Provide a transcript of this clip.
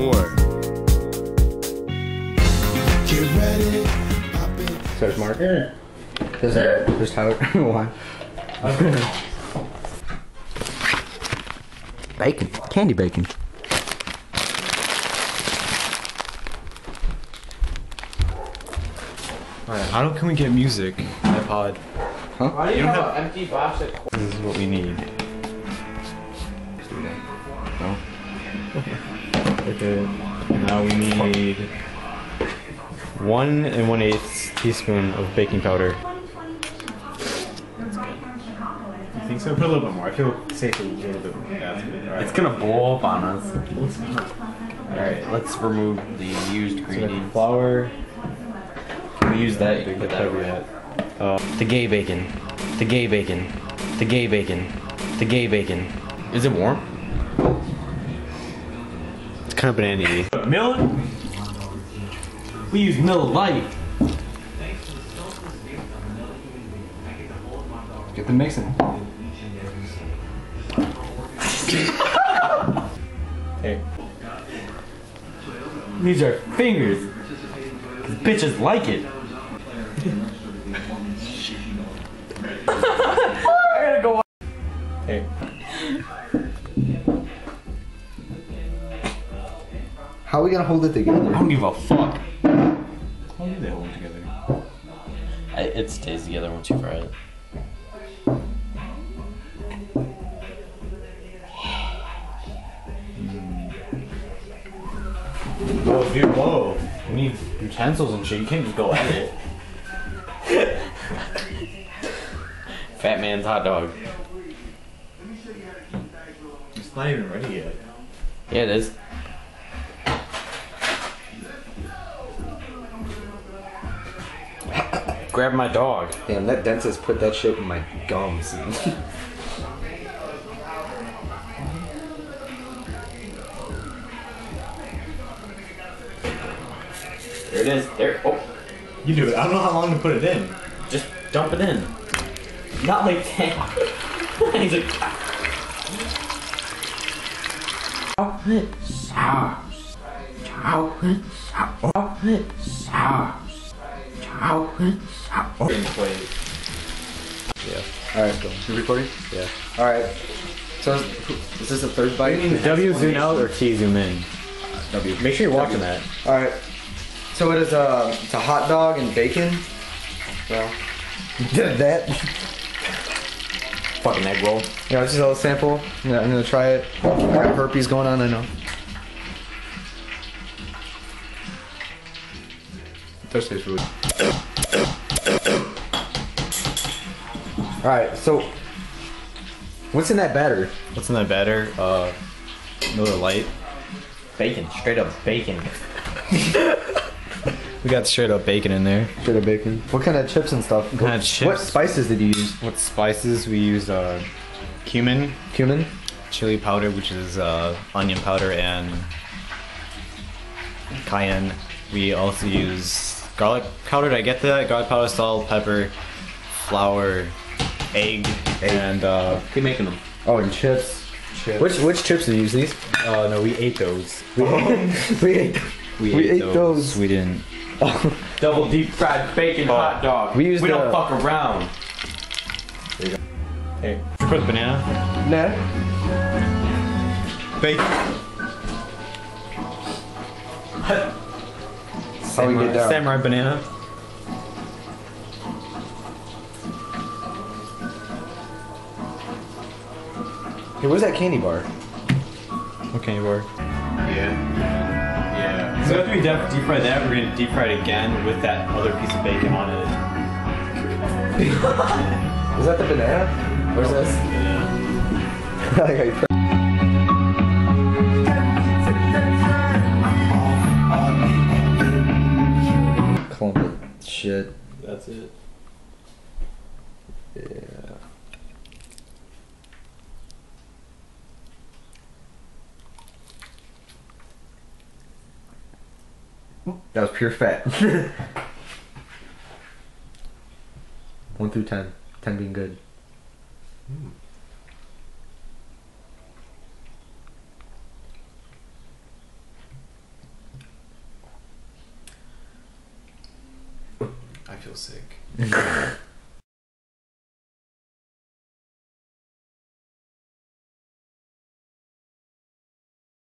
more. Get ready. Search marker. There's a there's Tyler. Why? bacon, candy bacon. Alright, how can we get music? iPod. Why do you, have, an empty box of This is what we need. No. Okay. Now we need one and one eighth teaspoon of baking powder. I think so. Put a little bit more. I feel safe a little bit more. That's good. All right. It's gonna blow up on us. Alright, let's remove the used So flour. Can we use that? Big Put that pepper away. yet. Uh, the gay bacon. The gay bacon. The gay bacon. The gay bacon. Is it warm? It's kind of Miller? We use Miller Lite. Get the mixing. Hey. These are fingers. 'Cause bitches like it. I gotta go. Hey. How are we gonna hold it together? I don't give a fuck. How do they hold it together? I, it stays together once you fry it. Whoa, dude, whoa. We need utensils and shit. You can't just go at it. Fat man's hot dog. It's not even ready yet. Yeah, it is. Grab my dog. Damn, that dentist put that shit in my gums. There it is. There. Oh, You do it. I don't know how long to put it in. just dump it in. Not like that. He's like. Chocolate sauce. Chocolate sauce. Chocolate sauce. Chocolate sauce. In place. Alright, go. You recording? Yeah. Alright. So, is is this the third bite? W zoom out or T zoom in? W. Make sure you're watching that. Alright. So it is a, it's a hot dog and bacon. Well, did that. Fucking egg roll. Yeah, this is a little sample. Yeah, I'm gonna try it. I got herpes going on, I know. Thirsty food. Alright, so what's in that batter? What's in that batter? Uh, Miller Lite. Bacon. Straight up bacon. We got straight up bacon in there. Straight of bacon. What kind of chips and stuff? kind of What spices did you use? What spices? We used uh, cumin, Cumin? chili powder, which is uh, onion powder, and cayenne. We also use garlic powder. Did I get that? Garlic powder, salt, pepper, flour, egg, and uh, Keep making them. Oh, and chips. chips. Which which chips did you use? These? Uh, no, we ate those. we ate. We, We ate those. We didn't. Double deep fried bacon hot dog. We used We don't fuck around. There you go. Hey, should we put the banana? Nah. Bacon. How we get down? Samurai banana. Hey, where's that candy bar? What candy bar? Yeah. Yeah. So after we deep, deep fry that, we're gonna deep fry it again with that other piece of bacon on it. Is that the banana? Where's this? I shit. That's it. Yeah. That was pure fat. One through ten. Ten being good. Hmm. Feel sick.